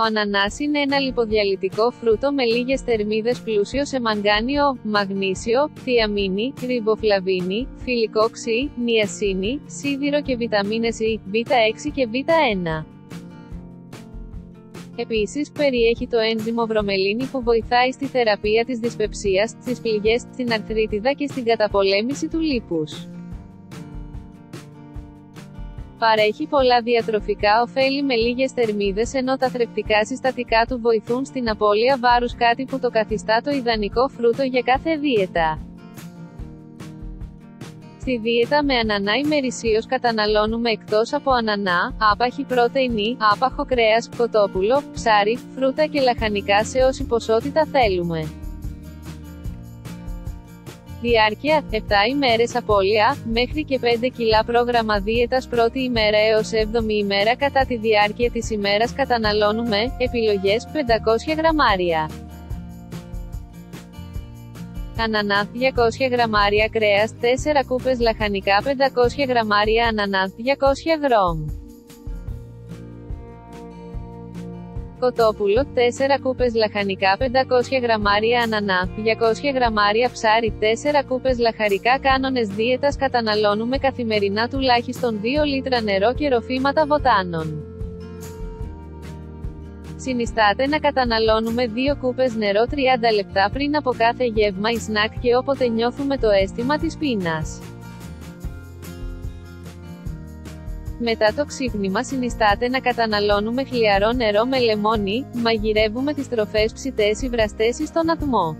Ο ανανάς είναι ένα λιποδιαλυτικό φρούτο με λίγες θερμίδες πλούσιο σε μαγκάνιο, μαγνήσιο, θιαμίνη, ριβοφλαβίνη, φιλικό ξύ, νιασίνη, σίδηρο και βιταμίνες E, β6 και β1. Επίσης, περιέχει το ένζυμο βρωμελίνη που βοηθάει στη θεραπεία της δυσπεψίας, στις πληγές, στην αρθρίτιδα και στην καταπολέμηση του λίπους. Παρέχει πολλά διατροφικά ωφέλη με λίγες θερμίδες ενώ τα θρεπτικά συστατικά του βοηθούν στην απώλεια βάρους κάτι που το καθιστά το ιδανικό φρούτο για κάθε δίαιτα. Στη δίαιτα με ανανά ημερησίως καταναλώνουμε εκτός από ανανά, άπαχη πρωτεϊνή, άπαχο κρέας, κοτόπουλο, ψάρι, φρούτα και λαχανικά σε όση ποσότητα θέλουμε. Διάρκεια 7 ημέρες απώλεια, μέχρι και 5 κιλά πρόγραμμα δίαιτας πρώτη ημέρα έως 7η ημέρα κατά τη διάρκεια της ημέρας καταναλώνουμε, επιλογές 500 γραμμάρια. Ανανάθ 200 γραμμάρια κρέας, 4 κούπες λαχανικά 500 γραμμάρια ανανάθ 200 γρόμ. Κοτόπουλο, 4 κούπες λαχανικά 500 γραμμάρια ανανά, 200 γραμμάρια ψάρι, 4 κούπες λαχαρικά κάνονες δίαιτας καταναλώνουμε καθημερινά τουλάχιστον 2 λίτρα νερό και ροφήματα βοτάνων. Συνιστάται να καταναλώνουμε 2 κούπες νερό 30 λεπτά πριν από κάθε γεύμα ή σνακ και όποτε νιώθουμε το αίσθημα της πείνας. Μετά το ξύπνημα συνιστάται να καταναλώνουμε χλιαρό νερό με λεμόνι, μαγειρεύουμε τις τροφές ψητές ή βραστές στον ατμό.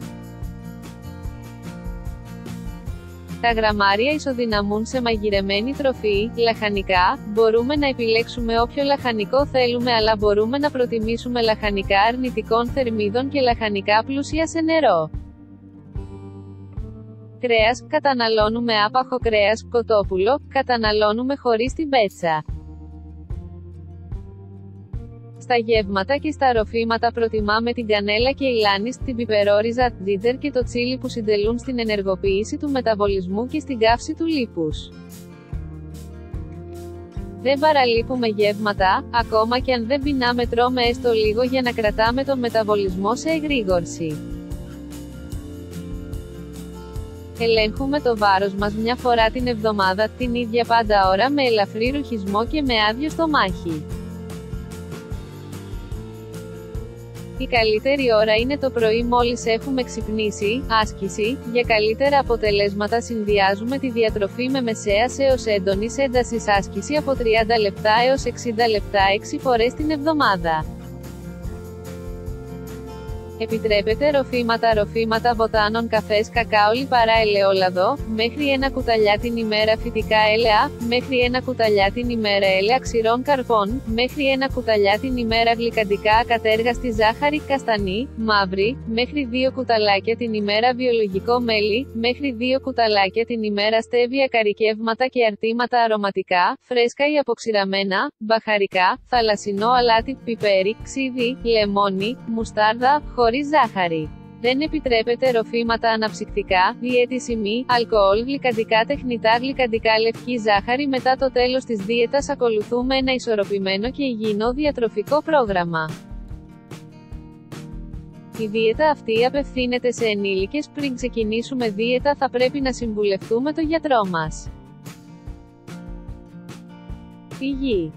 Τα γραμμάρια ισοδυναμούν σε μαγειρεμένη τροφή, λαχανικά, μπορούμε να επιλέξουμε όποιο λαχανικό θέλουμε αλλά μπορούμε να προτιμήσουμε λαχανικά αρνητικών θερμίδων και λαχανικά πλούσια σε νερό. Κρέας, καταναλώνουμε άπαχο κρέας, κοτόπουλο, καταναλώνουμε χωρίς την πέτσα. Στα γεύματα και στα ροφήματα προτιμάμε την κανέλα και η λάνης, την πιπερόριζα, τζίτζερ και το τσίλι που συντελούν στην ενεργοποίηση του μεταβολισμού και στην καύση του λίπους. Δεν παραλείπουμε γεύματα, ακόμα και αν δεν πεινάμε τρώμε έστω λίγο για να κρατάμε τον μεταβολισμό σε εγρήγορση. Ελέγχουμε το βάρος μας μια φορά την εβδομάδα, την ίδια πάντα ώρα με ελαφρύ ρουχισμό και με άδειο στομάχι. Η καλύτερη ώρα είναι το πρωί μόλις έχουμε ξυπνήσει, άσκηση, για καλύτερα αποτελέσματα συνδυάζουμε τη διατροφή με μεσαίας έως έντονης έντασης άσκηση από 30 λεπτά έως 60 λεπτά 6 φορές την εβδομάδα. Επιτρέπεται ροφήματα ροφήματα βοτάνων καφές κακάο λιπαρά ελαιόλαδο, μέχρι ένα κουταλιά την ημέρα φυτικά έλαια, μέχρι ένα κουταλιά την ημέρα έλαια ξηρών καρπών, μέχρι ένα κουταλιά την ημέρα γλυκαντικά ακατέργαστη ζάχαρη καστανή, μαύρη, μέχρι δύο κουταλάκια την ημέρα βιολογικό μέλι, μέχρι δύο κουταλάκια την ημέρα στέβια καρικεύματα και αρτήματα αρωματικά, φρέσκα ή αποξηραμένα, μπαχαρικά, θαλασσινό αλάτι, πιπέρι, ξύδι, λεμόνι, μουστάρδα, χωρίς ζάχαρη. Δεν επιτρέπεται ροφήματα αναψυκτικά, διέτηση μη, αλκοόλ, γλυκαντικά τεχνητά γλυκαντικά λευκή ζάχαρη μετά το τέλος της δίαιτας ακολουθούμε ένα ισορροπημένο και υγιεινό διατροφικό πρόγραμμα. Η δίαιτα αυτή απευθύνεται σε ενήλικες, πριν ξεκινήσουμε δίαιτα θα πρέπει να συμβουλευτούμε τον γιατρό μας. Υγιή